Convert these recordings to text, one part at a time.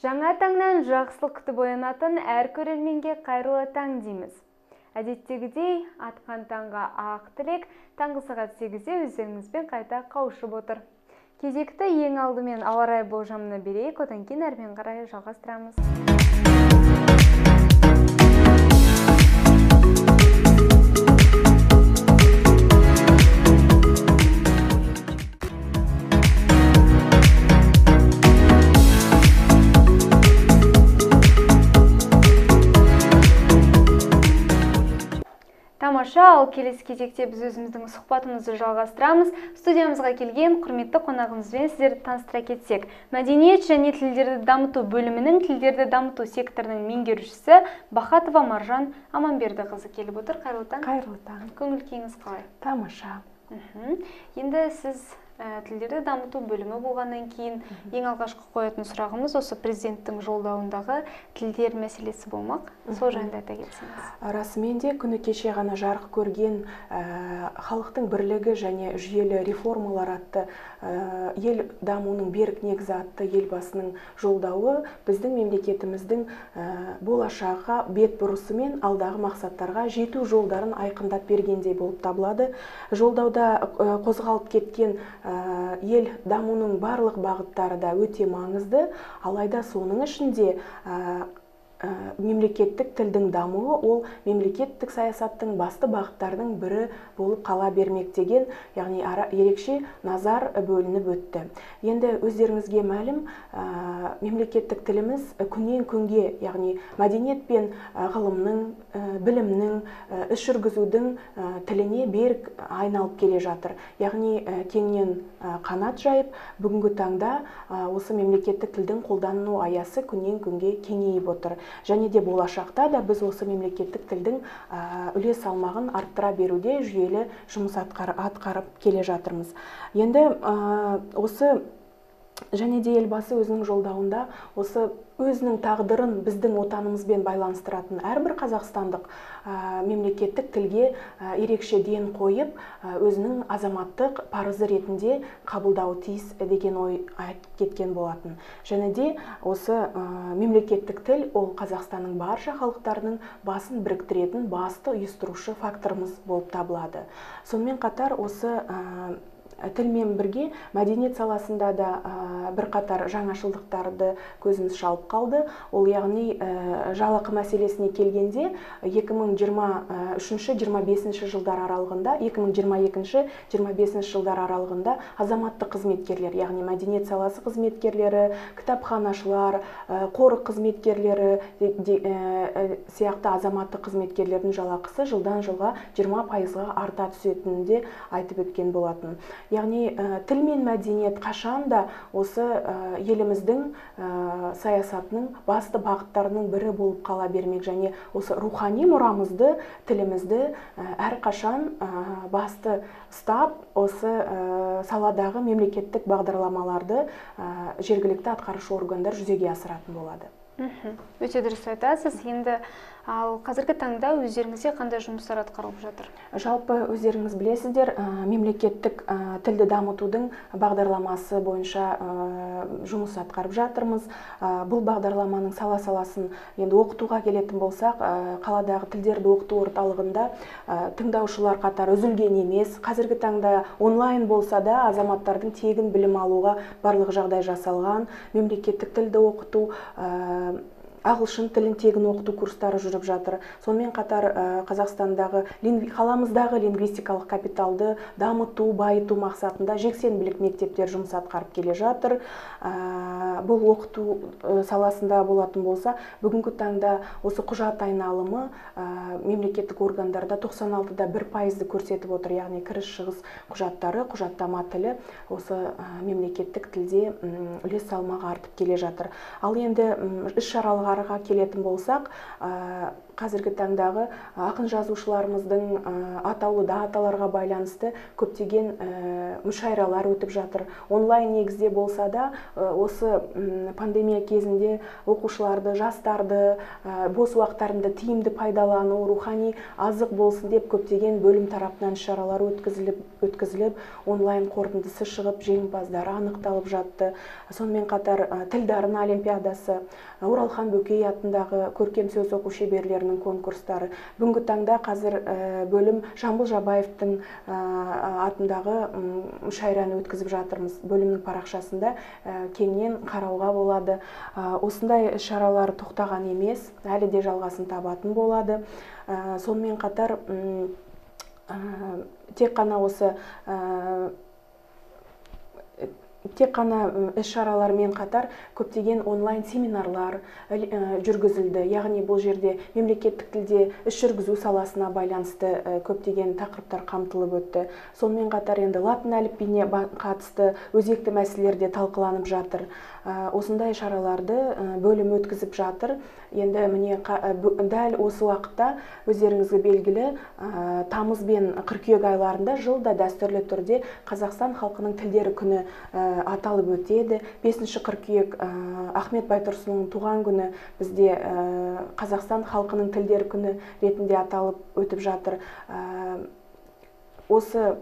жаңа таңнан жақсылық күтіп оянатын әр көрерменге қайырлы таң дейміз. Әдеттегідей атқан таңға ақ тілек таңғы сағат сегізде өздеріңізбен қайта қауышып отыр. Кезекті ең алдымен ауа райы болжамына берейік одан кейін әрмен қарай жалғастырамыз. Тамаша ал келесі кезекте біз өзіміздің сұхбатымызды жалғастырамыз. Студиямызға келген құрметті қонағымызбен сіздерді таныстыра кетсек. Мәдениет және тілдерді дамыту бөлімінің тілдерді дамыту секторының меңгерушісі бахатова маржан аманбердіқызы келіп отыр. Қайырлы таң. Қайырлы таң. Көңіл күйіңіз қалай? Тамаша. Мхм. Енді сіз ә, тілдерді дамыту бөлімі болғаннан кейін ең алғашқы қоятын сұрағымыз осы президенттің жолдауындағы тілдер мәселесі болмақ. Сол жайында айта кетсеңіз. Расымен де күні кеше ғана жарық көрген ә, халықтың бірлігі және жүйелі реформалар атты ә, ел дамуының берік негізі атты елбасының жолдауы біздің мемлекетіміздің ә, болашаққа бет бұрысы мен алдағы мақсаттарға жету жолдарын айқындап бергендей болып табылады. Жолдауда ә, қозғалып кеткен ә, ел дамуының барлық бағыттары да өте маңызды. Алайда соның ішінде ә, мемлекеттік тілдің дамуы ол мемлекеттік саясаттың басты бағыттарының бірі болып қала бермек деген яғни ара, ерекше назар бөлініп өтті. Енді өздеріңізге мәлім ә, мемлекеттік тіліміз күннен күнге яғни мәдениет пен ғылымның ә, білімнің ә, іс жүргізудің тіліне берік айналып келе жатыр. Яғни кеңінен қанат жайып бүгінгі таңда осы мемлекеттік тілдің қолдану аясы күннен күнге кеңейіп отыр. Және де болашақта да біз осы мемлекеттік тілдің үлес салмағын арттыра беруде жүйелі жұмыс атқар, атқарып келе жатырмыз. Енді осы және де елбасы өзінің жолдауында осы өзінің тағдырын біздің отанымызбен байланыстыратын әрбір қазақстандық ә, мемлекеттік тілге ә, ерекше ден қойып ә, өзінің азаматтық парызы ретінде қабылдауы тиіс деген ой айтып кеткен болатын. Және де осы мемлекеттік тіл ол қазақстанның барша халықтарының басын біріктіретін басты ұйыстырушы факторымыз болып табылады. Сонымен қатар осы тілмен бірге мәдениет саласында да бірқатар жаңашылдықтарды көзіміз шалып қалды. Ол яғни ә, жалақы мәселесіне келгенде 2023-25 жылдар аралығында 2022-25 жылдар аралығында азаматтық қызметкерлер яғни мәдениет саласы қызметкерлері кітапханашылар ә, қорық қызметкерлері сияқты азаматтық қызметкерлердің жалақысы жылдан жылға 20 пайызға арта түсетінін де айтып өткен болатын. Яғни тіл мен мәдениет қашан да осы ә, еліміздің ә, саясатының басты бағыттарының бірі болып қала бермек. Және осы рухани мұрамызды тілімізді ә, әрқашан басты ұстап осы саладағы мемлекеттік бағдарламаларды жергілікті атқарушы органдар жүзеге асыратын болады. Өте дұрыс айтасыз. Енді ал қазіргі таңда өздеріңізде қандай жұмыстар атқарылып жатыр? Жалпы өздеріңіз білесіздер мемлекеттік тілді дамытудың бағдарламасы бойынша жұмыс атқарып жатырмыз. Бұл бағдарламаның сала саласын енді оқытуға келетін болсақ қаладағы тілдерді оқыту орталығында тыңдаушылар қатары үзілген емес. Қазіргі таңда онлайн болса да азаматтардың тегін білім алуға барлық жағдай жасалған. Мемлекеттік тілді оқыту ағылшын тілін тегін оқыту курстары жүріп жатыр. Сонымен қатар қазақстандағы қаламыздағы лингвистикалық капиталды дамыту байыту мақсатында жексенбілік мектептер жұмыс атқарып келе жатыр. Бұл оқыту саласында болатын болса бүгінгі таңда осы құжат айналымы мемлекеттік органдарда 96-да бір пайызды көрсетіп отыр. Яғни кіріс шығыс құжаттары құжаттама тілі осы мемлекеттік тілде үлес салмағы артып келе жатыр. Ал енді іс шаралық жоғарыға келетін болсақ қазіргі таңдағы ақын жазушыларымыздың атаулы даталарға байланысты көптеген мүшайралар өтіп жатыр. Онлайн негізде болса да осы пандемия кезінде оқушыларды жастарды бос уақыттарында тиімді пайдалану рухани азық болсын деп көптеген бөлім тарапынан іс шаралар өткізіліп өткізіліп онлайн қорытындысы шығып жеңімпаздары анықталып жатты. Сонымен қатар тіл дарын олимпиадасы оралхан бөкей атындағы көркем сөз оқу конкурстары. Бүгінгі таңда қазір бөлім жамбыл жабаевтың атындағы мүшайраны өткізіп жатырмыз. Бөлімнің парақшасында кеңінен қарауға болады. Осындай іс шаралар тоқтаған емес әлі де жалғасын табатын болады. Сонымен қатар тек қана осы тек қана іс шаралармен қатар көптеген онлайн семинарлар жүргізілді. Яғни бұл жерде мемлекеттік тілде іс жүргізу саласына байланысты көптеген тақырыптар қамтылып өтті. Сонымен қатар енді латын әліпбиіне қатысты өзекті мәселелер де талқыланып жатыр. Осындай шараларды бөлім өткізіп жатыр. Енді міне дәл осы уақытта өздеріңізге белгілі тамыз бен қыркүйек айларында жылда дәстүрлі түрде қазақстан халқының тілдері күні аталып өтеді. Бесінші қыркүйек ахмет байтұрсынның туған күні бізде қазақстан халқының тілдері күні ретінде аталып өтіп жатыр. Осы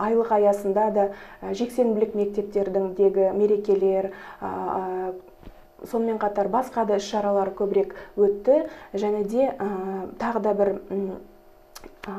айлық аясында да жексенбілік мектептердіңдегі мерекелер сонымен қатар басқа да іс шаралар көбірек өтті. Және де тағы да бір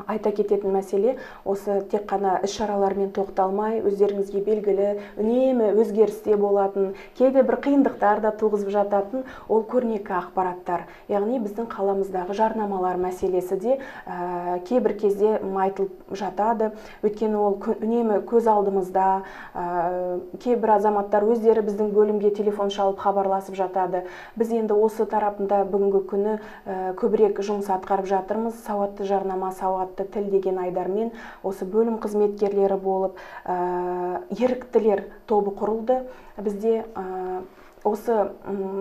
айта кететін мәселе осы тек қана іс шаралармен тоқталмай өздеріңізге белгілі үнемі өзгерісте болатын кейде бір қиындықтар да туғызып жататын ол көрнекі ақпараттар. Яғни біздің қаламыздағы жарнамалар мәселесі де ә, кейбір кезде айтылып жатады. Өйткені ол үнемі көз алдымызда ә, кейбір азаматтар өздері біздің бөлімге телефон шалып хабарласып жатады. Біз енді осы тарапында бүгінгі күні ә, көбірек жұмыс атқарып жатырмыз. Сауатты жарнама сауатты тіл деген айдармен осы бөлім қызметкерлері болып ә, еріктілер тобы құрылды. Бізде ә, осы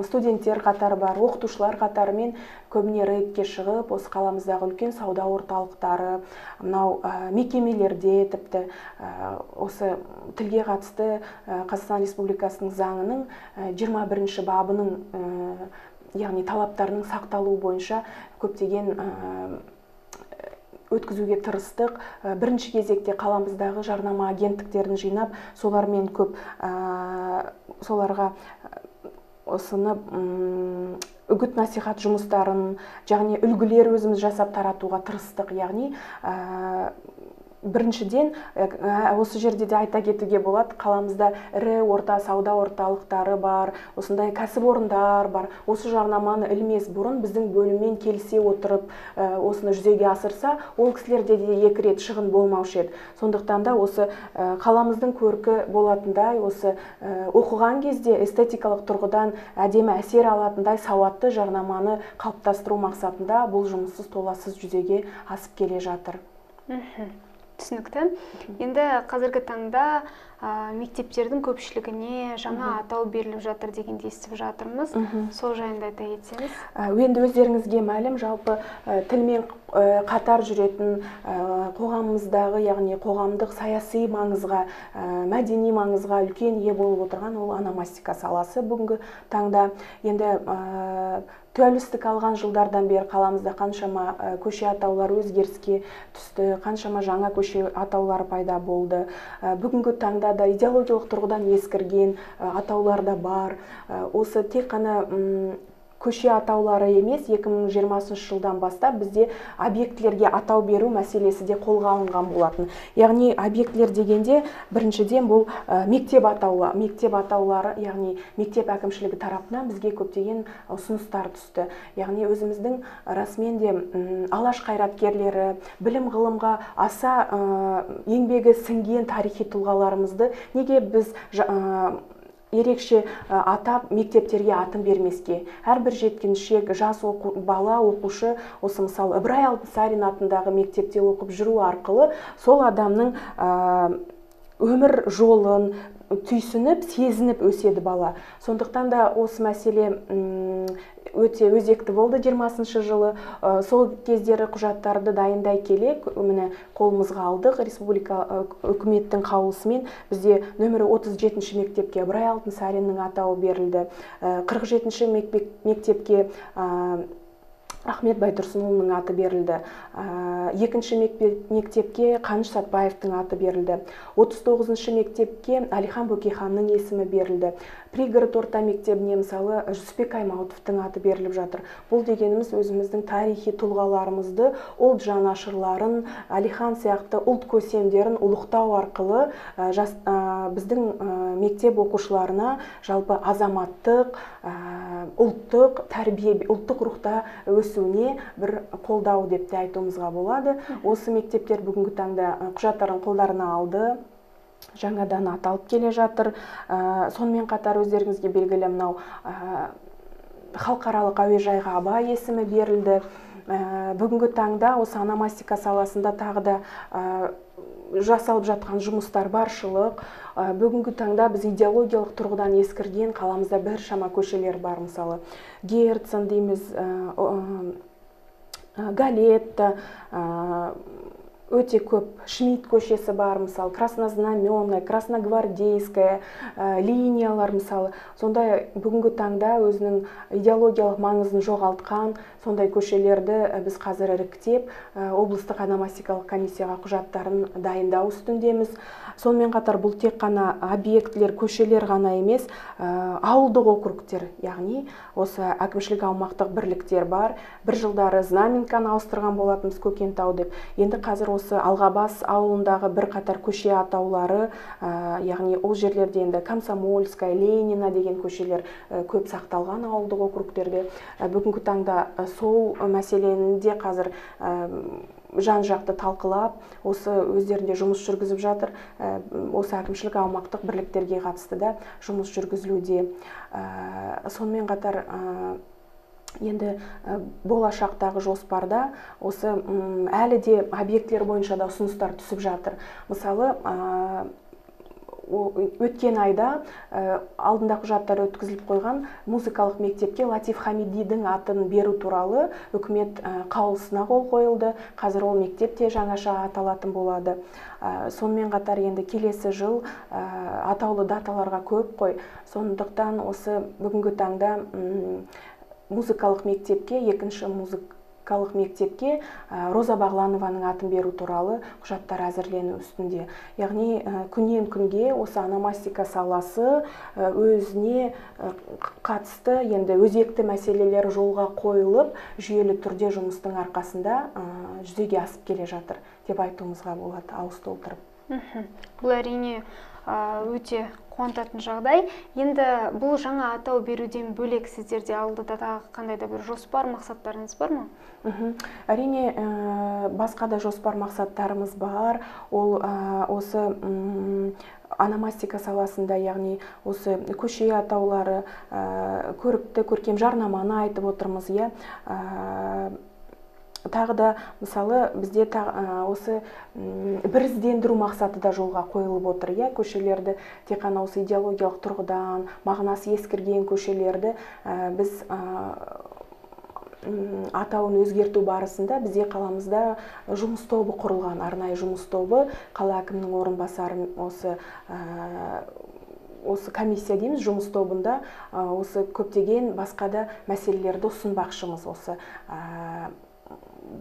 студенттер қатары бар оқытушылар қатарымен көбіне рейдке шығып осы қаламыздағы үлкен сауда орталықтары мынау ә, мекемелерде тіпті ә, осы тілге қатысты ә, қазақстан республикасының заңының жиырма бірінші бабының яғни талаптарының сақталуы бойынша көптеген өткізуге тырыстық. Бірінші кезекте қаламыздағы жарнама агенттіктерін жинап солармен көп соларға ұсынып үгіт насихат жұмыстарын яғни үлгілер өзіміз жасап таратуға тырыстық яғни біріншіден осы жерде де айта кетуге болады қаламызда ірі орта сауда орталықтары бар осындай кәсіпорындар бар. Осы жарнаманы ілмес бұрын біздің бөліммен келісе отырып осыны жүзеге асырса ол кісілерде де екі рет шығын болмаушы еді. Сондықтан да осы қаламыздың көркі болатындай осы оқыған кезде эстетикалық тұрғыдан әдемі әсер алатындай сауатты жарнаманы қалыптастыру мақсатында бұл жұмыссыз толассыз жүзеге асып келе жатыр. Түсінікті. Енді қазіргі таңда ә, мектептердің көпшілігіне жаңа атау беріліп жатыр дегенді естіп жатырмыз. Сол жайында айта кетсеңіз енді өздеріңізге мәлім жалпы ә, тілмен ә, қатар жүретін қоғамымыздағы яғни қоғамдық саяси маңызға мәдени маңызға үлкен ие болып отырған ол ономастика саласы бүгінгі таңда. Енді тәуелсіздік алған жылдардан бері қаламызда қаншама көше атаулары өзгеріске түсті қаншама жаңа көше атаулары пайда болды. Бүгінгі таңда да идеологиялық тұрғыдан ескірген атаулар да бар. Осы тек қана көше атаулары емес 2020 жылдан бастап бізде объектілерге атау беру мәселесі де қолға алынған болатын. Яғни объектілер дегенде біріншіден бұл мектеп атаулы мектеп атаулары яғни мектеп әкімшілігі тарапынан бізге көптеген ұсыныстар түсті. Яғни өзіміздің расымен де алаш қайраткерлері білім ғылымға аса еңбегі сіңген тарихи тұлғаларымызды неге біз ерекше атап мектептерге атын бермеске. Әрбір жеткіншек жас оқу, бала оқушы осы мысалы ыбырай алтынсарин атындағы мектепте оқып жүру арқылы сол адамның өмір жолын түйсініп сезініп өседі бала. Сондықтан да осы мәселе өте өзекті болды жиырмасыншы жылы. Сол кездері құжаттарды дайындай келе міне қолымызға алдық. Республика үкіметтің қаулысымен бізде нөмірі 37 мектепке ыбырай алтынсариннің атауы берілді. Қырық жетінші мектепке ахмет байтұрсынұлының аты берілді. Екінші мектепке қаныш сәтбаевтың аты берілді. 39 мектепке әлихан бөкейханның есімі берілді. Пригород орта мектебіне мысалы жүсіпбек аймауытовтың аты беріліп жатыр. Бұл дегеніміз өзіміздің тарихи тұлғаларымызды ұлт жанашырларын әлихан сияқты ұлт көсемдерін ұлықтау арқылы жас, біздің мектеп оқушыларына жалпы азаматтық ұлттық тәрбие ұлттық рухта өсуіне бір қолдау деп те айтуымызға болады. Осы мектептер бүгінгі таңда құжаттарын қолдарына алды. Жаңадан аталып келе жатыр. Ә, сонымен қатар өздеріңізге белгілі мынау ә, халықаралық әуежайға абай есімі берілді. Ә, бүгінгі таңда осы ономастика саласында тағы да жасалып жатқан жұмыстар баршылық. Бүгінгі таңда біз идеологиялық тұрғыдан ескірген қаламызда біршама көшелер бар мысалы герцен дейміз галетта өте көп шмидт көшесі бар мысалы краснознаменная красногвардейская ә, линиялар мысалы. Сондай бүгінгі таңда өзінің идеологиялық маңызын жоғалтқан сондай көшелерді біз қазір іріктеп ә, облыстық ономастикалық комиссияға құжаттарын дайындау үстіндеміз. Сонымен қатар бұл тек қана объектілер көшелер ғана емес ә, ауылдық округтер яғни осы әкімшілік аумақтық бірліктер бар. Бір жылдары знаменканы ауыстырған болатынбыз көкентау деп. Енді қазір осы алғабас ауылындағы бірқатар көше атаулары яғни ол жерлерде енді комсомольская ленина деген көшелер көп сақталған ауылдық округтерде. Бүгінгі таңда сол мәселені де қазір жан жақты талқылап осы өздерінде жұмыс жүргізіп жатыр. Осы әкімшілік аумақтық бірліктерге қатысты да жұмыс жүргізілуде. Сонымен қатар енді болашақтағы жоспарда осы әлі де объектілер бойынша да ұсыныстар түсіп жатыр. Мысалы өткен айда алдында құжаттар өткізіліп қойған музыкалық мектепке латиф хамидидің атын беру туралы үкімет қаулысына қол қойылды. Қазір ол мектеп те жаңаша аталатын болады. Сонымен қатар енді келесі жыл атаулы даталарға көп қой. Сондықтан осы бүгінгі таңда музыкалық мектепке екінші музык музыкалық мектепке роза бағланованың атын беру туралы құжаттар әзірлену үстінде. Яғни күннен күнге осы ономастика саласы өзіне қатысты енді өзекті мәселелер жолға қойылып жүйелі түрде жұмыстың арқасында жүзеге асып келе жатыр деп айтуымызға болады. Ауыз толтырып. Бұл әрине өте қуантатын жағдай. Енді бұл жаңа атау беруден бөлек сіздерде алдыда тағы қандай да бір жоспар мақсаттарыңыз бар ма? Әрине ә, басқа да жоспар мақсаттарымыз бар. Ол ә, осы ономастика саласында яғни осы көше атаулары ә, көрікті көркем жарнаманы айтып отырмыз иә. Тағы да мысалы бізде та, осы біріздендіру мақсаты да жолға қойылып отыр иә? Көшелерді тек қана осы идеологиялық тұрғыдан мағынасы ескірген көшелерді ә, біз ә, атауын өзгерту барысында бізде қаламызда жұмыс тобы құрылған арнайы жұмыс тобы. Қала әкімінің орынбасары осы ә, осы комиссия дейміз жұмыс тобында осы көптеген басқа да мәселелерді ұсынбақшымыз осы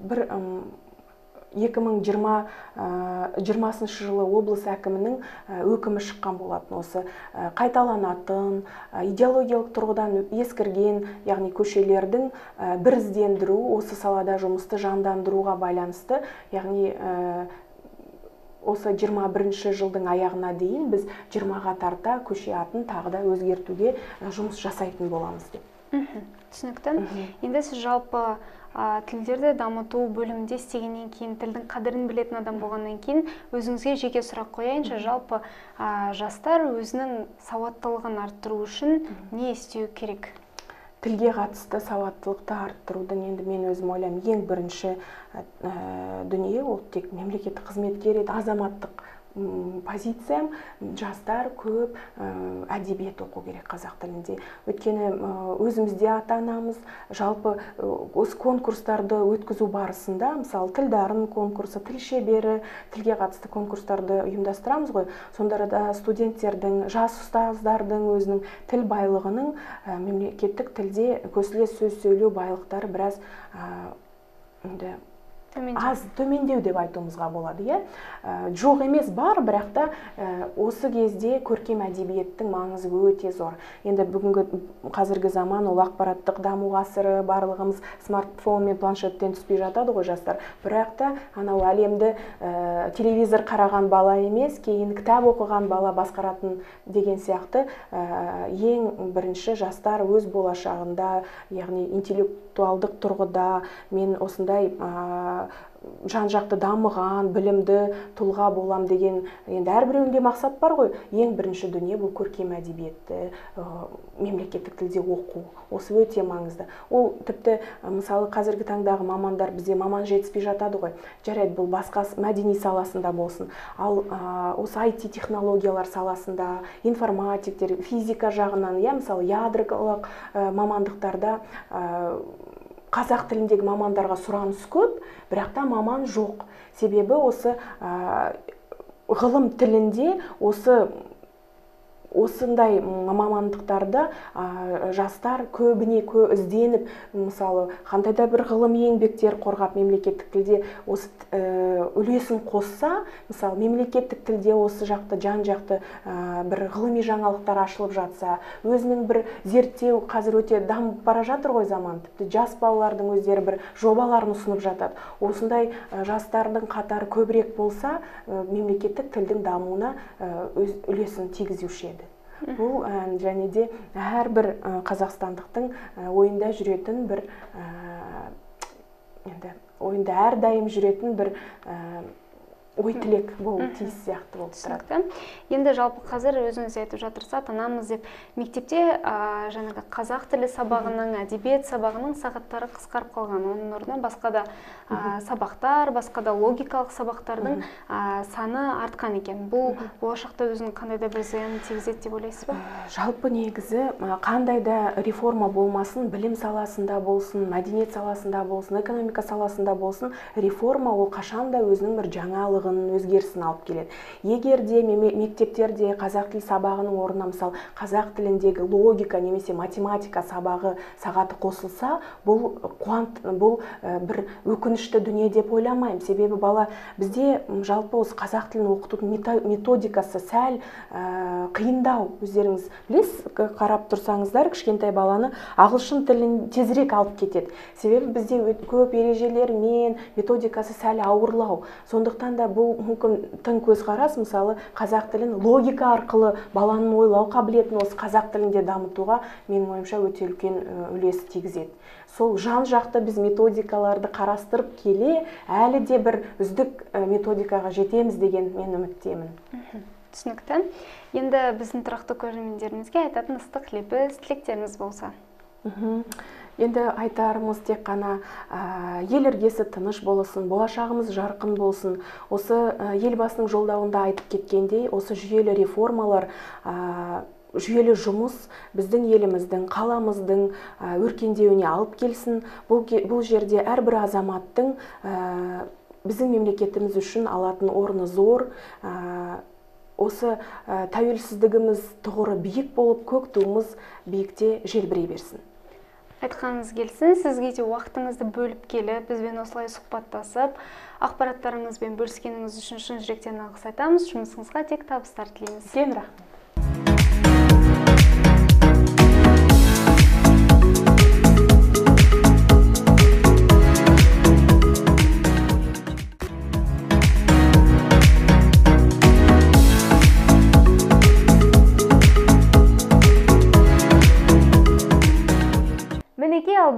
бір 2020 жиырмасыншы жылы облыс әкімінің өкімі шыққан болатын осы қайталанатын идеологиялық тұрғыдан ескірген яғни көшелердің біріздендіру осы салада жұмысты жандандыруға байланысты яғни осы 21 жылдың аяғына дейін біз 20-ға тарта көше атын тағы да өзгертуге жұмыс жасайтын боламыз деп. Түсінікті. Енді сіз жалпы ә, тілдерді дамыту бөлімінде істегеннен кейін тілдің қадірін білетін адам болғаннан кейін өзіңізге жеке сұрақ қояйыншы. Жалпы ә, жастар өзінің сауаттылығын арттыру үшін не істеу керек? Тілге қатысты сауаттылықты арттырудың енді мен өзім ойлаймын ең бірінші ә, дүние ол тек мемлекеттік қызметкер еді азаматтық позициям. Жастар көп әдебиет оқу керек қазақ тілінде. Өйткені өзімізде ата анамыз жалпы осы конкурстарды өткізу барысында мысалы тіл дарын конкурсы тіл шебері тілге қатысты конкурстарды ұйымдастырамыз ғой. Сонда студенттердің жас ұстаздардың өзінің тіл байлығының мемлекеттік тілде көсіле сөз сөйлеу байлықтары біраз енді аз төмендеу деп айтуымызға болады иә? Ә, жоқ емес бар бірақ та ә, осы кезде көркем әдебиеттің маңызы өте зор. Енді бүгінгі қазіргі заман ол ақпараттық даму ғасыры барлығымыз смартфон мен планшеттен түспей жатады ғой жастар. Бірақ та анау әлемді ә, телевизор қараған бала емес кейін кітап оқыған бала басқаратын деген сияқты ә, ең бірінші жастар өз болашағында яғни интеллектуалдық тұрғыда мен осындай жан жақты дамыған білімді тұлға болам деген енді әрбіреуінде мақсат бар ғой. Ең бірінші дүние бұл көркем әдебиетті ә, мемлекеттік тілде оқу. Осы өте маңызды. Ол тіпті мысалы қазіргі таңдағы мамандар бізде маман жетіспей жатады ғой. Жарайды бұл басқа мәдени саласында болсын. Ал ә, осы IT технологиялар саласында информатиктер физика жағынан иә мысалы ядролық ә, мамандықтарда қазақ тіліндегі мамандарға сұраныс көп бірақ та маман жоқ. Себебі осы ғылым тілінде осы осындай мамандықтарды ә, жастар көбіне кө, ізденіп мысалы қандай да бір ғылыми еңбектер қорғап мемлекеттік тілде осы ә, үлесін қосса мысалы мемлекеттік тілде осы жақты жан жақты ә, бір ғылыми жаңалықтар ашылып жатса өзінің бір зерттеу қазір өте дамып бара жатыр ғой заман. Тіпті жас балалардың өздері бір жобаларын ұсынып жатады. Осындай ә, жастардың қатары көбірек болса ә, мемлекеттік тілдің дамуына өз үлесін тигізуші еді. Бұл және де әрбір қазақстандықтың ойында жүретін бір енді ойында әрдайым жүретін бір ой тілек болуы тиіс сияқты болып тұрады. Енді жалпы қазір өзіңіз айтып жатырсыз ата анамыз деп. Мектепте ә, жаңағы қазақ тілі сабағының әдебиет сабағының сағаттары қысқарып қалған. Оның орнына басқа да ә, сабақтар басқа да логикалық сабақтардың ә, саны артқан екен. Бұл болашақта өзінің қандай да бір зиянын тигізеді деп ойлайсыз ба? Жалпы негізі қандай да реформа болмасын білім саласында болсын мәдениет саласында болсын экономика саласында болсын реформа ол қашанда өзінің бір жаңалығы өзгерісін алып келеді. Егер де мектептерде қазақ тіл сабағының орнына мысалы қазақ тіліндегі логика немесе математика сабағы сағаты қосылса бұл қуант бұл бір өкінішті дүние деп ойламаймын. Себебі бала бізде жалпы осы қазақ тілін оқытудың методикасы сәл ә, қиындау. Өздеріңіз білесіз қарап тұрсаңыздар кішкентай баланы ағылшын тілін тезірек алып кетеді. Себебі бізде көп ережелер мен методикасы сәл ауырлау. Сондықтан да бұл мүмкін тың көзқарас мысалы қазақ тілін логика арқылы баланың ойлау қабілетін осы қазақ тілінде дамытуға менің ойымша өте үлкен үлес тигізеді. Сол жан жақты біз методикаларды қарастырып келе әлі де бір үздік методикаға жетеміз деген мен үміттемін. Түсінікті. Енді біздің тұрақты көрермендерімізге айтатын ыстық лебіз тілектеріңіз болса. Енді айтарымыз тек қана ел іргесі тыныш болсын болашағымыз жарқын болсын. Осы ә, елбасының жолдауында айтып кеткендей осы жүйелі реформалар жүйелі жұмыс біздің еліміздің қаламыздың өркендеуіне алып келсін. Бұл, бұл жерде әрбір азаматтың біздің мемлекетіміз үшін алатын орны зор. Осы тәуелсіздігіміз тұғыры биік болып көк туымыз биікте желбірей берсін. Айтқаныңыз келсін. Сізге де уақытыңызды бөліп келіп бізбен осылай сұхбаттасып ақпараттарыңызбен бөліскеніңіз үшін шын жүректен алғыс айтамыз. Жұмысыңызға тек табыстар тілейміз. Үлкен рахмет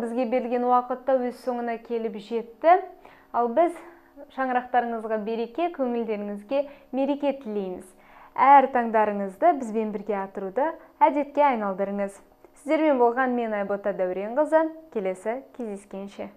бізге берілген уақыт та өз соңына келіп жетті. Ал біз шаңырақтарыңызға береке көңілдеріңізге мереке тілейміз. Әр таңдарыңызды бізбен бірге атыруды әдетке айналдырыңыз. Сіздермен болған мен айбота дәуренқызы. Келесі кездескенше.